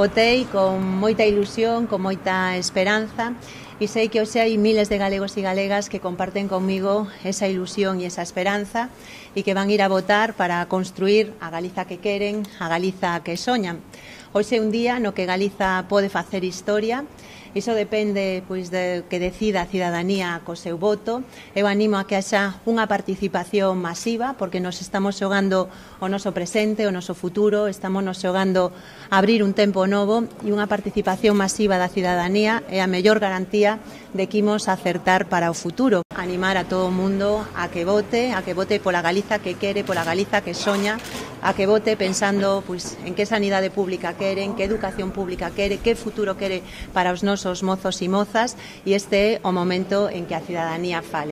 votei con moita ilusión, con moita esperanza e sei que hoxe hai miles de galegos e galegas que comparten comigo esa ilusión e esa esperanza e que van ir a votar para construir a Galiza que queren, a Galiza que soñan. Hoxe é un día no que Galiza pode facer historia Iso depende pois de que decida a cidadanía co seu voto. Eu animo a que haxa unha participación masiva porque nos estamos xogando o noso presente, o noso futuro, estamos nos xogando abrir un tempo novo e unha participación masiva da cidadanía é a mellor garantía de que imos acertar para o futuro. Animar a todo o mundo a que vote, a que vote pola Galiza que quere, pola Galiza que soña, a que vote pensando pois, en que sanidade pública queren, que educación pública quere, que futuro quere para os nosos mozos e mozas e este o momento en que a cidadanía fale.